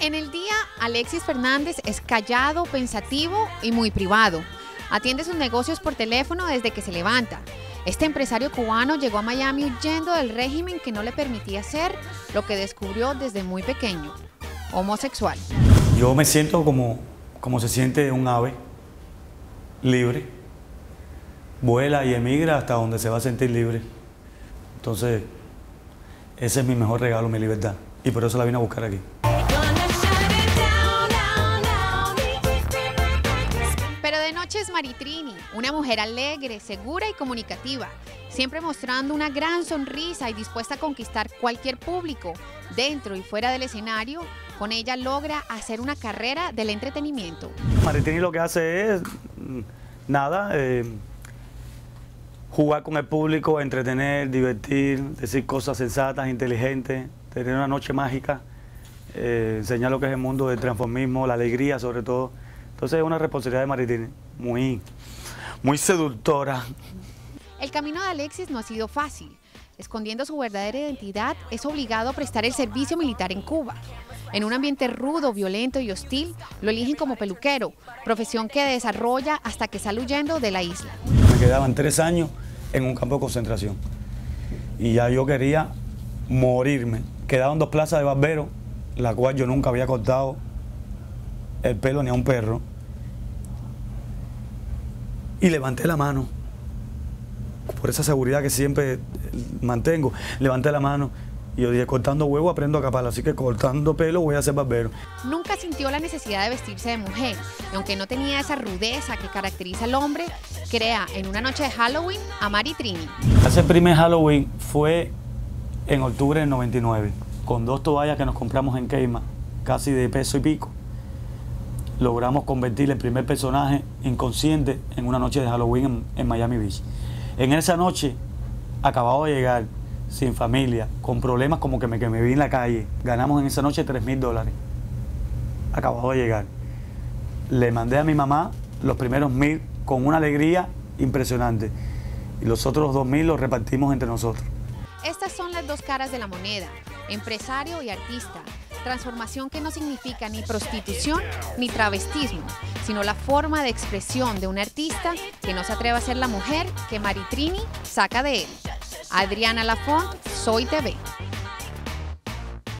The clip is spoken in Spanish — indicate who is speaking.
Speaker 1: En el día, Alexis Fernández es callado, pensativo y muy privado. Atiende sus negocios por teléfono desde que se levanta. Este empresario cubano llegó a Miami huyendo del régimen que no le permitía ser lo que descubrió desde muy pequeño, homosexual.
Speaker 2: Yo me siento como, como se siente un ave, libre. Vuela y emigra hasta donde se va a sentir libre. Entonces, ese es mi mejor regalo, mi libertad. Y por eso la vine a buscar aquí.
Speaker 1: Es Maritrini, una mujer alegre, segura y comunicativa, siempre mostrando una gran sonrisa y dispuesta a conquistar cualquier público, dentro y fuera del escenario. Con ella logra hacer una carrera del entretenimiento.
Speaker 2: Maritrini lo que hace es mm, nada, eh, jugar con el público, entretener, divertir, decir cosas sensatas, inteligentes, tener una noche mágica, eh, enseñar lo que es el mundo del transformismo, la alegría sobre todo. Entonces es una responsabilidad de Maritini muy, muy seductora.
Speaker 1: El camino de Alexis no ha sido fácil. Escondiendo su verdadera identidad, es obligado a prestar el servicio militar en Cuba. En un ambiente rudo, violento y hostil, lo eligen como peluquero, profesión que desarrolla hasta que sale huyendo de la isla.
Speaker 2: Me quedaban tres años en un campo de concentración y ya yo quería morirme. Quedaban dos plazas de barbero, la cual yo nunca había cortado el pelo ni a un perro. Y levanté la mano, por esa seguridad que siempre mantengo, levanté la mano y yo dije, cortando huevo aprendo a capar, así que cortando pelo voy a ser barbero.
Speaker 1: Nunca sintió la necesidad de vestirse de mujer, y aunque no tenía esa rudeza que caracteriza al hombre, crea en una noche de Halloween a Mari Trini.
Speaker 2: Ese primer Halloween fue en octubre del 99, con dos toallas que nos compramos en Keima, casi de peso y pico logramos convertir el primer personaje inconsciente en una noche de Halloween en, Miami Beach. En esa noche, acabado de llegar, sin familia, con problemas como que me, que me vi en la calle, ganamos en esa noche 3 mil dólares. Acabado de llegar. Le mandé a mi mamá los primeros mil con una alegría impresionante. Y los otros dos mil los repartimos entre nosotros.
Speaker 1: Estas son las dos caras de la moneda, empresario y artista. Transformación que no significa ni prostitución ni travestismo, sino la forma de expresión de un artista que no se atreve a ser la mujer que Maritrini saca de él. Adriana Lafont, Soy TV.